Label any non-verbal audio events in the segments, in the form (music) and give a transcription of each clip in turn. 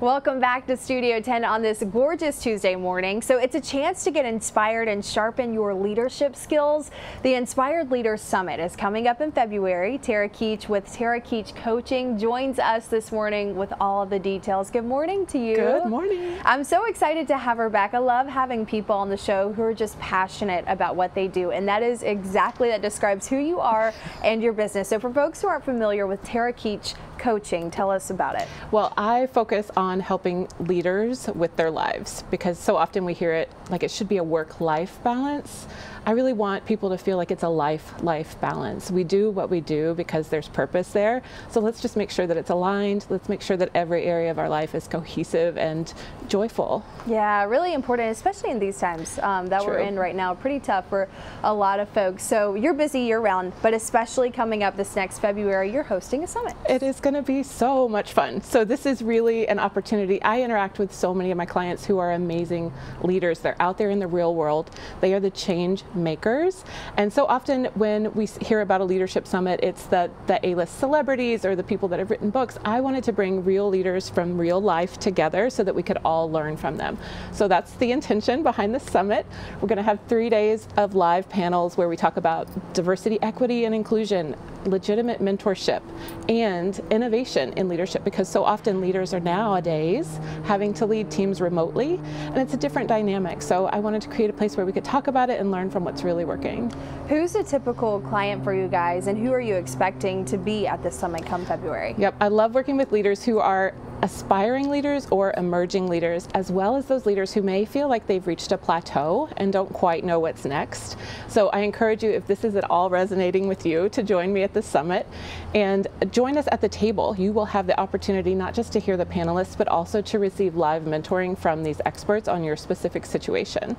Welcome back to Studio 10 on this gorgeous Tuesday morning. So it's a chance to get inspired and sharpen your leadership skills. The Inspired Leaders Summit is coming up in February. Tara Keach with Tara Keach Coaching joins us this morning with all of the details. Good morning to you. Good morning. I'm so excited to have her back. I love having people on the show who are just passionate about what they do. And that is exactly that describes who you are (laughs) and your business. So for folks who aren't familiar with Tara Keach Coaching, tell us about it. Well, I focus on helping leaders with their lives because so often we hear it like it should be a work life balance. I really want people to feel like it's a life life balance. We do what we do because there's purpose there. So let's just make sure that it's aligned. Let's make sure that every area of our life is cohesive and joyful. Yeah, really important, especially in these times um, that True. we're in right now. Pretty tough for a lot of folks. So you're busy year round, but especially coming up this next February, you're hosting a summit. It is going to be so much fun. So this is really an opportunity. I interact with so many of my clients who are amazing leaders. They're out there in the real world. They are the change makers. And so often when we hear about a leadership summit, it's the, the A-list celebrities or the people that have written books. I wanted to bring real leaders from real life together so that we could all learn from them. So that's the intention behind the summit. We're going to have three days of live panels where we talk about diversity, equity, and inclusion, legitimate mentorship, and innovation in leadership because so often leaders are nowadays having to lead teams remotely and it's a different dynamic. So I wanted to create a place where we could talk about it and learn from what's really working. Who's a typical client for you guys and who are you expecting to be at this summit come February? Yep, I love working with leaders who are aspiring leaders or emerging leaders, as well as those leaders who may feel like they've reached a plateau and don't quite know what's next. So I encourage you, if this is at all resonating with you, to join me at the summit and join us at the table. You will have the opportunity not just to hear the panelists, but also to receive live mentoring from these experts on your specific situation.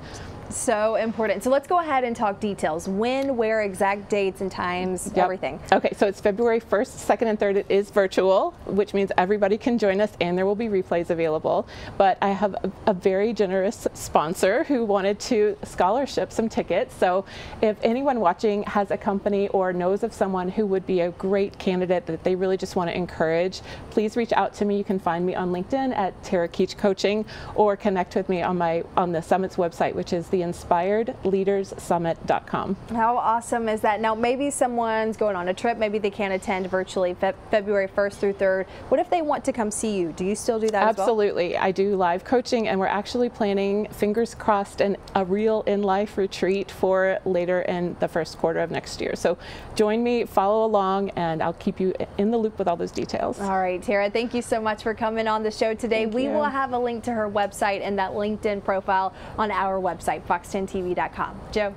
So important. So let's go ahead and talk details. When, where, exact dates and times, yep. everything. Okay, so it's February 1st, 2nd, and 3rd. It is virtual, which means everybody can join us and there will be replays available. But I have a, a very generous sponsor who wanted to scholarship some tickets. So if anyone watching has a company or knows of someone who would be a great candidate that they really just want to encourage, please reach out to me. You can find me on LinkedIn at Tara Keach Coaching or connect with me on my on the summit's website, which is the inspiredleaderssummit.com. How awesome is that? Now maybe someone's going on a trip, maybe they can't attend virtually Fe February 1st through 3rd. What if they want to come see you? Do you still do that Absolutely. Well? I do live coaching and we're actually planning, fingers crossed, an, a real in-life retreat for later in the first quarter of next year. So join me, follow along, and I'll keep you in the loop with all those details. All right, Tara, thank you so much for coming on the show today. Thank we you. will have a link to her website and that LinkedIn profile on our website, fox10tv.com. Joe.